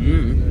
Mm.